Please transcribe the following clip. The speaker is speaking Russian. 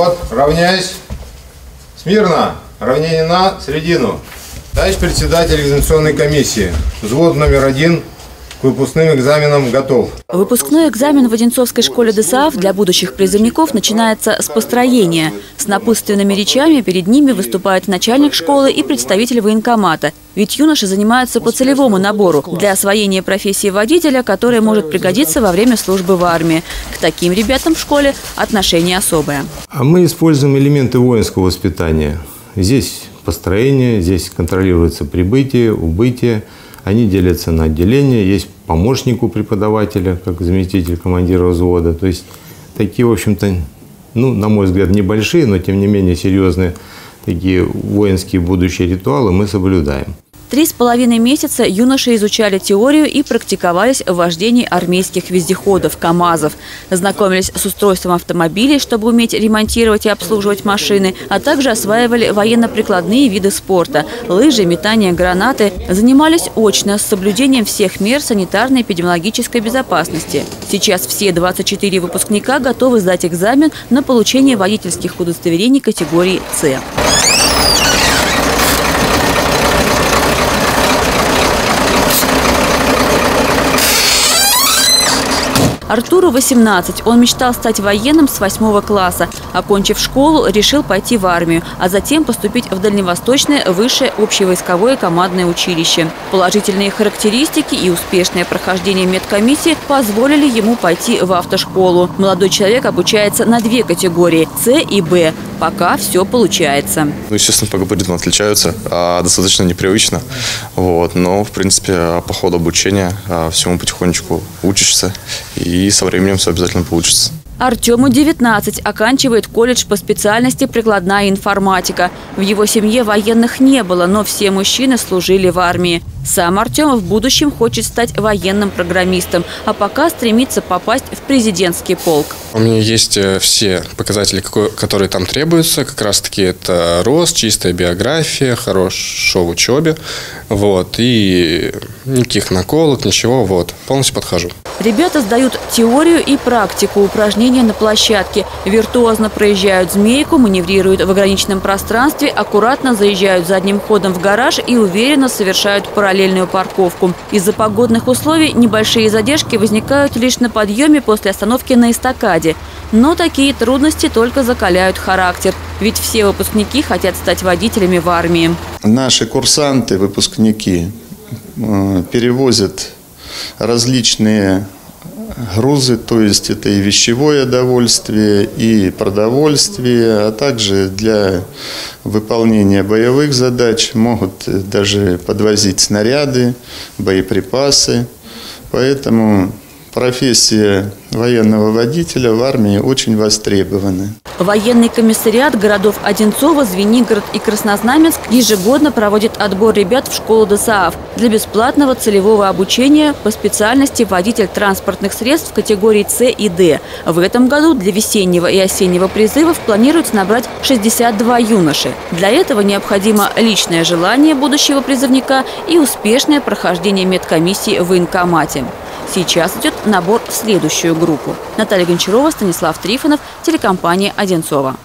Вот, равняйсь. Смирно. Равнение на середину. Товарищ председатель экзаменационной комиссии. Взвод номер один к выпускным экзаменам готов. Выпускной экзамен в Одинцовской школе ДСАФ для будущих призывников начинается с построения. С напутственными речами перед ними выступает начальник школы и представитель военкомата. Ведь юноши занимаются по целевому набору для освоения профессии водителя, которая может пригодиться во время службы в армии. К таким ребятам в школе отношение особое. А мы используем элементы воинского воспитания. Здесь построение, здесь контролируется прибытие, убытие. Они делятся на отделения, есть помощник у преподавателя, как заместитель командира взвода. То есть такие, в общем-то, ну, на мой взгляд, небольшие, но тем не менее серьезные такие воинские будущие ритуалы мы соблюдаем. Три с половиной месяца юноши изучали теорию и практиковались в вождении армейских вездеходов КАМАЗов. Знакомились с устройством автомобилей, чтобы уметь ремонтировать и обслуживать машины, а также осваивали военно-прикладные виды спорта – лыжи, метание гранаты. Занимались очно с соблюдением всех мер санитарной и эпидемиологической безопасности. Сейчас все 24 выпускника готовы сдать экзамен на получение водительских удостоверений категории «С». Артуру 18. Он мечтал стать военным с 8 класса. Окончив школу, решил пойти в армию, а затем поступить в Дальневосточное высшее общевойсковое командное училище. Положительные характеристики и успешное прохождение медкомиссии позволили ему пойти в автошколу. Молодой человек обучается на две категории – С и Б. Пока все получается. Ну, естественно, по габаритам отличаются, а достаточно непривычно. Вот. Но, в принципе, по ходу обучения а, всему потихонечку учишься и со временем все обязательно получится. Артему 19, оканчивает колледж по специальности прикладная информатика. В его семье военных не было, но все мужчины служили в армии. Сам Артем в будущем хочет стать военным программистом, а пока стремится попасть в президентский полк. У меня есть э, все показатели, которые там требуются. Как раз таки это рост, чистая биография, хорошо в учебе. Вот, и никаких наколок, ничего. Вот, полностью подхожу. Ребята сдают теорию и практику, упражнения на площадке. Виртуозно проезжают змейку, маневрируют в ограниченном пространстве, аккуратно заезжают задним ходом в гараж и уверенно совершают параллельную парковку. Из-за погодных условий небольшие задержки возникают лишь на подъеме после остановки на эстакаде. Но такие трудности только закаляют характер. Ведь все выпускники хотят стать водителями в армии. Наши курсанты, выпускники э, перевозят различные грузы, то есть это и вещевое довольствие, и продовольствие, а также для выполнения боевых задач могут даже подвозить снаряды, боеприпасы. Поэтому профессия военного водителя в армии очень востребованы. Военный комиссариат городов Одинцово, Звенигород и Краснознаменск ежегодно проводит отбор ребят в школу ДСААФ для бесплатного целевого обучения по специальности водитель транспортных средств категории С и Д. В этом году для весеннего и осеннего призывов планируется набрать 62 юноши. Для этого необходимо личное желание будущего призывника и успешное прохождение медкомиссии в военкомате. Сейчас идет набор в следующую группу. Наталья Гончарова, Станислав Трифонов, телекомпания «Одинцова».